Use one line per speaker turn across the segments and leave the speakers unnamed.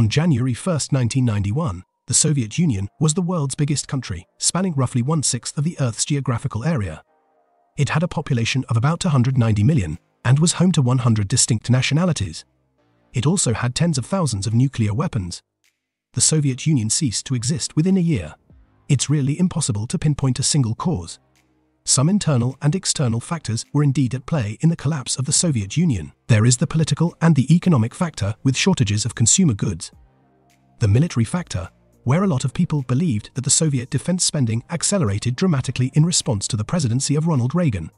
On January 1, 1991, the Soviet Union was the world's biggest country, spanning roughly one-sixth of the Earth's geographical area. It had a population of about 190 million and was home to 100 distinct nationalities. It also had tens of thousands of nuclear weapons. The Soviet Union ceased to exist within a year. It's really impossible to pinpoint a single cause. Some internal and external factors were indeed at play in the collapse of the Soviet Union. There is the political and the economic factor with shortages of consumer goods. The military factor, where a lot of people believed that the Soviet defense spending accelerated dramatically in response to the presidency of Ronald Reagan.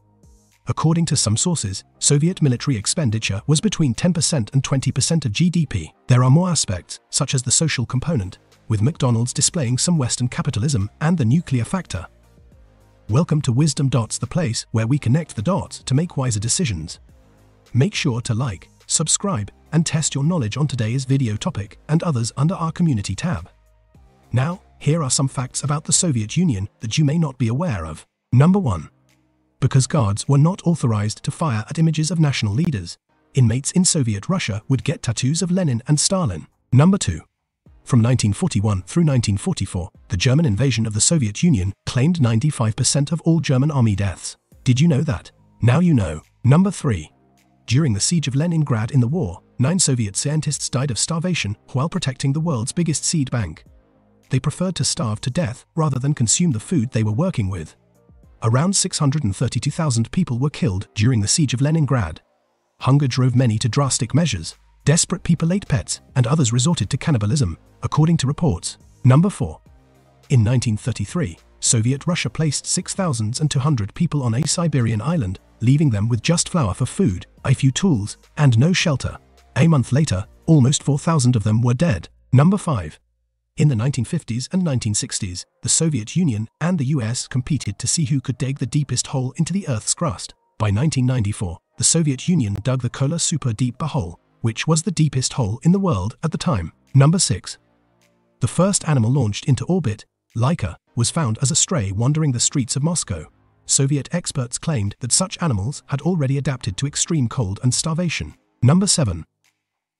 According to some sources, Soviet military expenditure was between 10% and 20% of GDP. There are more aspects, such as the social component, with McDonald's displaying some Western capitalism and the nuclear factor. Welcome to Wisdom Dots, the place where we connect the dots to make wiser decisions. Make sure to like, subscribe, and test your knowledge on today's video topic and others under our community tab. Now, here are some facts about the Soviet Union that you may not be aware of. Number 1. Because guards were not authorized to fire at images of national leaders, inmates in Soviet Russia would get tattoos of Lenin and Stalin. Number 2. From 1941 through 1944, the German invasion of the Soviet Union claimed 95% of all German army deaths. Did you know that? Now you know. Number 3. During the siege of Leningrad in the war, nine Soviet scientists died of starvation while protecting the world's biggest seed bank. They preferred to starve to death rather than consume the food they were working with. Around 632,000 people were killed during the siege of Leningrad. Hunger drove many to drastic measures, Desperate people ate pets, and others resorted to cannibalism, according to reports. Number 4. In 1933, Soviet Russia placed 6,200 people on a Siberian island, leaving them with just flour for food, a few tools, and no shelter. A month later, almost 4,000 of them were dead. Number 5. In the 1950s and 1960s, the Soviet Union and the US competed to see who could dig the deepest hole into the Earth's crust. By 1994, the Soviet Union dug the Kola Super Deep Hole, which was the deepest hole in the world at the time. Number 6. The first animal launched into orbit, Laika, was found as a stray wandering the streets of Moscow. Soviet experts claimed that such animals had already adapted to extreme cold and starvation. Number 7.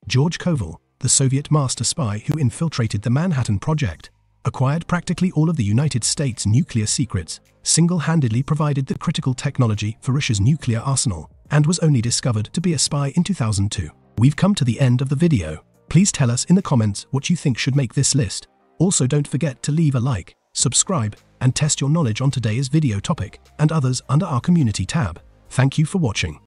George Koval, the Soviet master spy who infiltrated the Manhattan Project, acquired practically all of the United States' nuclear secrets, single-handedly provided the critical technology for Russia's nuclear arsenal, and was only discovered to be a spy in 2002. We've come to the end of the video. Please tell us in the comments what you think should make this list. Also don't forget to leave a like, subscribe, and test your knowledge on today's video topic and others under our community tab. Thank you for watching.